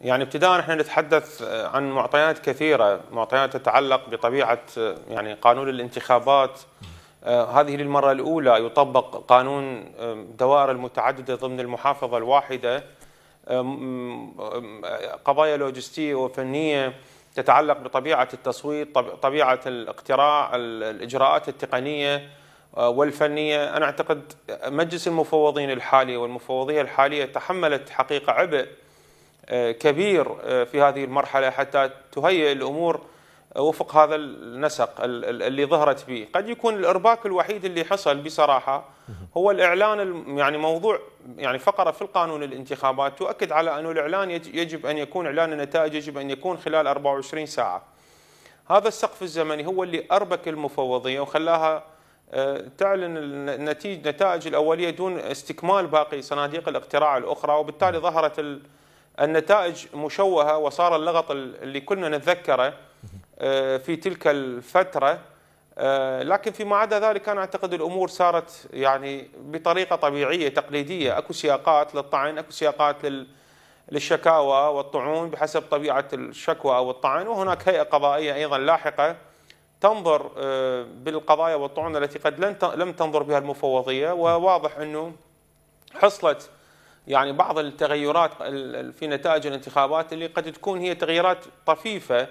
يعني ابتداء إحنا نتحدث عن معطيات كثيرة، معطيات تتعلق بطبيعة يعني قانون الانتخابات. آه، هذه للمرة الأولى يطبق قانون دوائر المتعددة ضمن المحافظة الواحدة. قضايا لوجستية وفنية تتعلق بطبيعة التصويت، طبيعة الاقتراع، الإجراءات التقنية آه، والفنية، أنا أعتقد مجلس المفوضين الحالي والمفوضية الحالية تحملت حقيقة عبء كبير آه، في هذه المرحلة حتى تهيئ الأمور وفق هذا النسق اللي ظهرت به. قد يكون الإرباك الوحيد اللي حصل بصراحة هو الإعلان يعني موضوع يعني فقرة في القانون الانتخابات تؤكد على انه الإعلان يجب أن يكون إعلان النتائج يجب أن يكون خلال 24 ساعة. هذا السقف الزمني هو اللي أربك المفوضية وخلاها آه، تعلن النتيجه النتائج الأولية دون استكمال باقي صناديق الاقتراع الأخرى وبالتالي ظهرت النتائج مشوهة وصار اللغط اللي كنا نتذكره آه، في تلك الفترة. آه، لكن فيما عدا ذلك أنا أعتقد الأمور صارت يعني بطريقة طبيعية تقليدية. أكو سياقات للطعن أكو سياقات للشكاوى والطعون بحسب طبيعة الشكوى أو الطعن. وهناك هيئة قضائية أيضا لاحقة تنظر آه، بالقضايا والطعون التي قد لم تنظر بها المفوضية. وواضح أنه حصلت يعني بعض التغيرات في نتائج الانتخابات اللي قد تكون هي تغييرات طفيفة.